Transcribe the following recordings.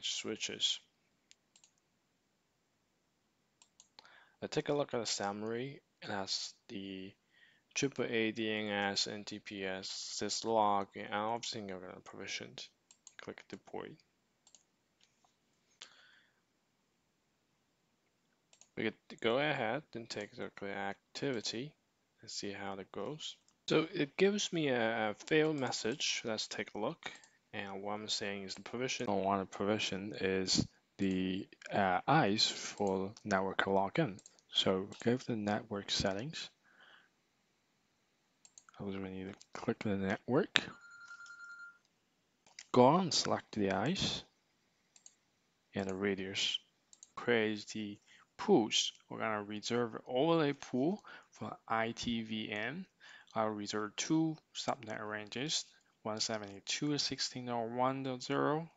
edge switches. Now take a look at the summary. It has the AAA DNS, NTPS, syslog, and everything you're gonna provisioned. Click deploy. We to go ahead and take a look at the activity and see how that goes. So it gives me a, a failed message. Let's take a look. And what I'm saying is the provision I want to provision is the uh, ISE for network login. So go to the network settings. I was going to click the network. Go on, select the ISE and the radius. Create the pools. We're gonna reserve overlay pool for ITVN. I'll reserve two subnet ranges 172.16.1.0,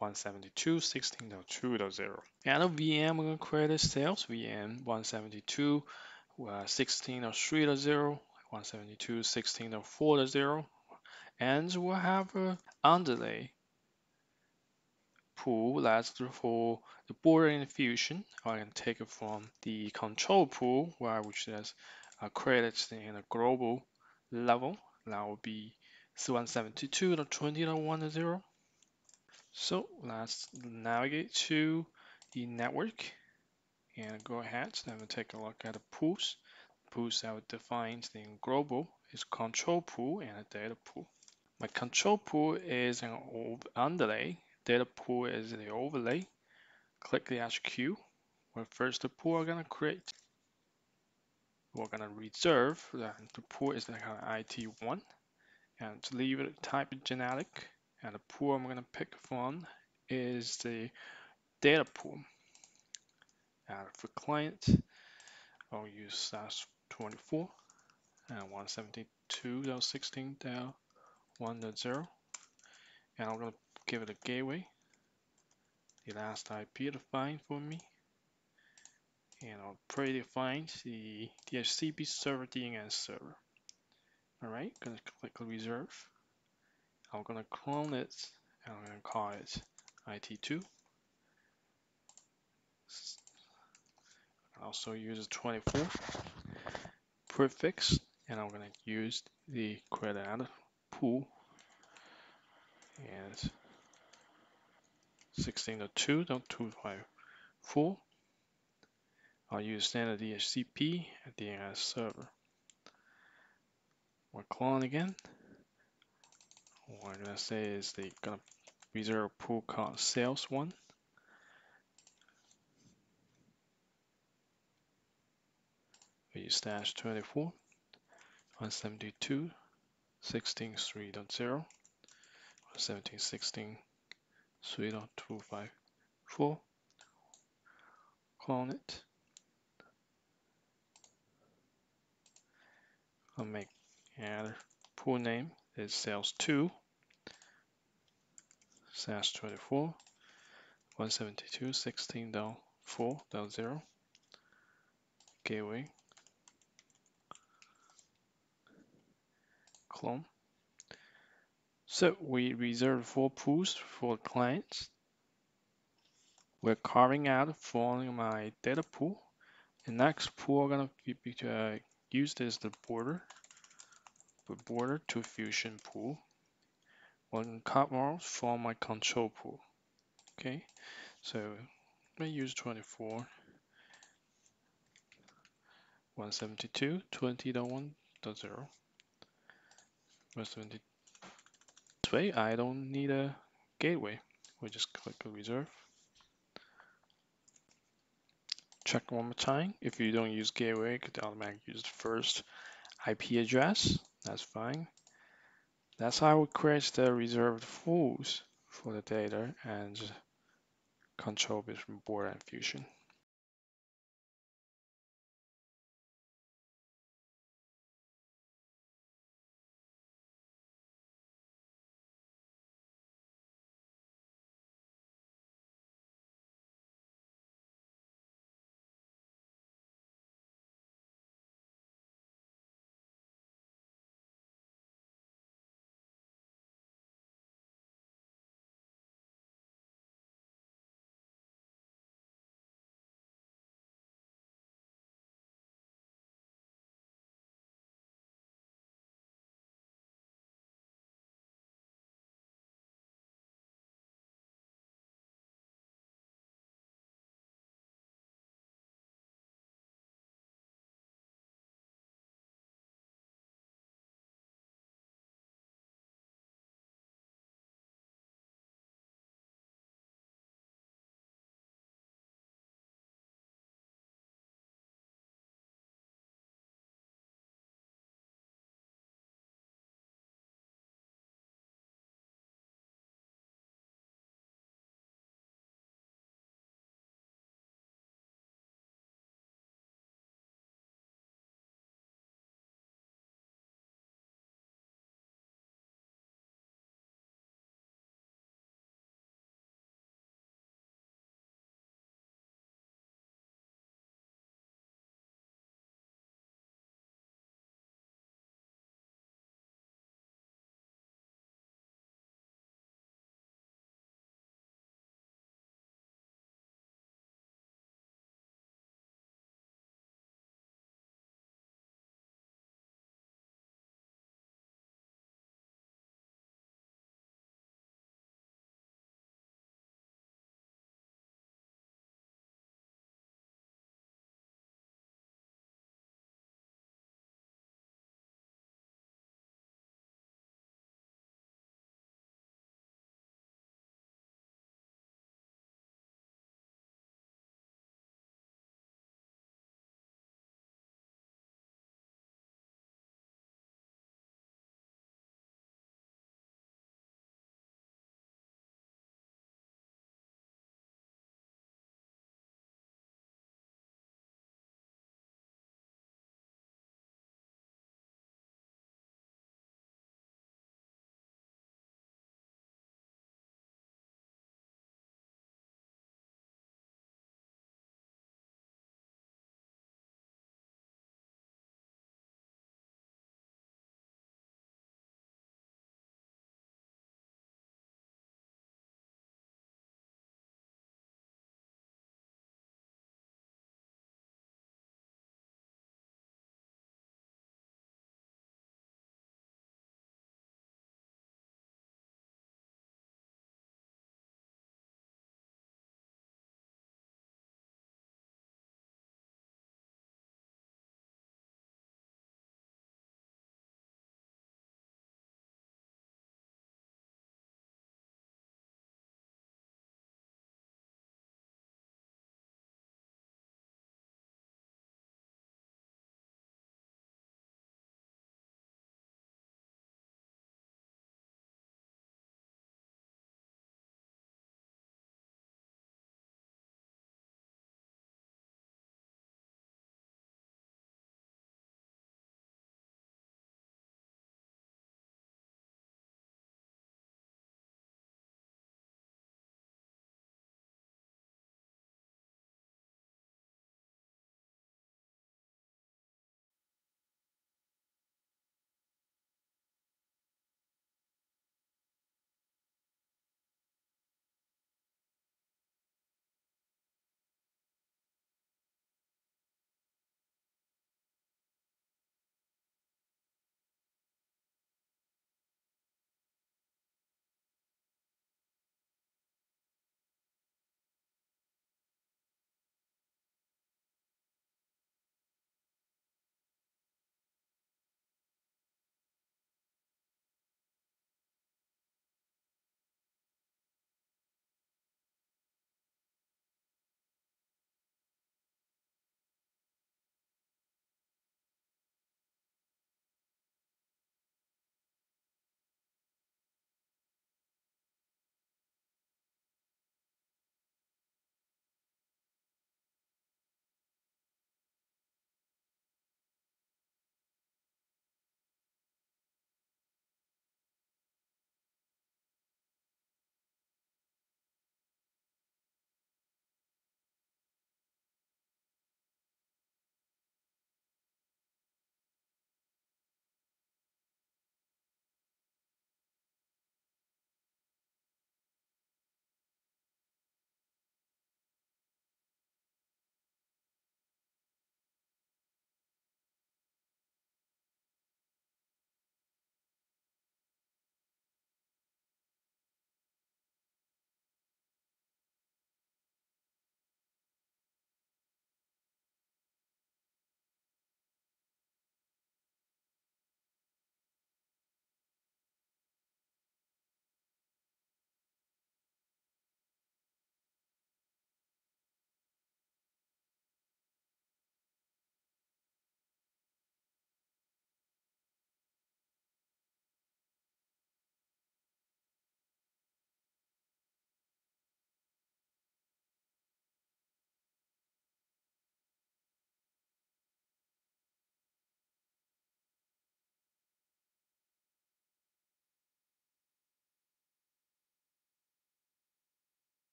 172.16.2.0. And a VM, we're going to create a sales VN 172, uh, 16.3.0, 172.16.4.0, and we'll have an underlay pool that's for the border infusion. I can take it from the control pool, where which is created in a global level. That will be 172.20.1.0. So let's navigate to the network and go ahead and take a look at the pools. Pools that would define the global is control pool and a data pool. My control pool is an underlay. Data pool is the overlay. Click the HQ. Well, first the pool we're gonna create. We're gonna reserve. The pool is of IT1 and to leave it type generic and the pool I'm going to pick from is the data pool. And for client I'll use slash 24 uh, and 172.16.1.0 and I'm going to give it a gateway the last IP defined for me. And I'll predefine the DHCP server DNS server Alright, gonna click reserve. I'm gonna clone it and I'm gonna call it IT2. also use 24 prefix and I'm gonna use the credit pool and 16.2.254. I'll use standard DHCP at the DNS server. We're clone again. What I'm gonna say is they gonna reserve pool called sales one. We stash 24, 172, 16.3.0, 117.16, 3.254. Clone it. I'll make and pool name is sales2 slash 24 172 16.4.0 gateway. Clone. So we reserve four pools for clients. We're carving out following my data pool. The next pool we're going to uh, use is the border border to fusion pool. One card model for my control pool. Okay, so I use 24, 172, 20.1.0. 170. This way, I don't need a gateway. We just click a reserve. Check one more time. If you don't use gateway, it automatically use the first IP address that's fine. That's how we create the reserved pools for the data and control between border and fusion.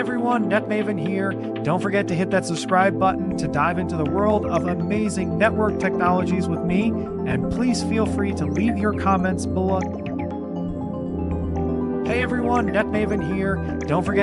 Everyone, NetMaven here. Don't forget to hit that subscribe button to dive into the world of amazing network technologies with me, and please feel free to leave your comments below. Hey everyone, NetMaven here. Don't forget